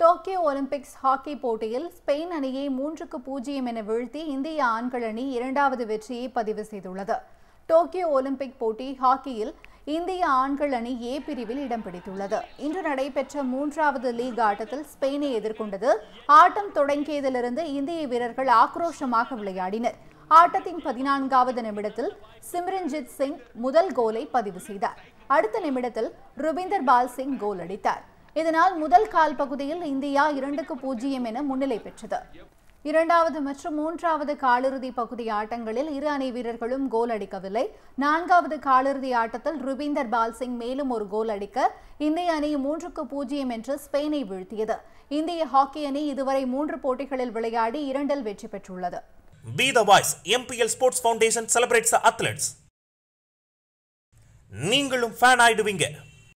Tokyo Olympics hockey போட்டியில் Spain அணியை மூன்றுக்கு பூஜ்ஜியம் என வீழ்த்தி இந்திய ஆண்கள் அணி இரண்டாவது வெற்றியை பதிவு செய்துள்ளது. டோக்கியோ ஒலிம்பிக் போட்டி ஹாக்கியில் இந்திய ஆண்கள் அணி ஏ பிரிவில் இடம் பிடித்துள்ளது. இன்று நடைபெற்ற மூன்றாவது லீக் ஆட்டத்தில் ஸ்பெயினை எதிர்கொண்டது. ஆட்டம் தொடங்கியதிலிருந்து இந்திய வீரர்கள் ஆக்ரோஷமாக விளையாடினர். ஆட்டத்தின் பதினான்காவது நிமிடத்தில் சிம்ரன்ஜித் சிங் முதல் கோலை பதிவு செய்தார். அடுத்த நிமிடத்தில் ருபிந்தர் பால் சிங் கோல் அடித்தார். இதனால் முதல் கால் பகுதியில் இந்தியா இரண்டுக்கு பூஜ்ஜியம் என முன்னிலை பெற்றது. இரண்டாவது மற்றும் மூன்றாவது காலிறுதி பகுதி ஆட்டங்களில் இரு அணி வீரர்களும் கோல் அடிக்கவில்லை. நான்காவது காலிறுதி ஆட்டத்தில் ருபீந்தர் பால் சிங் மேலும் ஒரு கோல் அடிக்க இந்திய அணி மூன்றுக்கு பூஜ்ஜியம் என்று ஸ்பெயினை வீழ்த்தியது. இந்திய ஹாக்கி அணி இதுவரை மூன்று போட்டிகளில் விளையாடி இரண்டில் வெற்றி பெற்றுள்ளது. Be the voice MPL sports foundation celebrates athletes நீங்களும் ஃபேன் ஆயிடுவீங்க.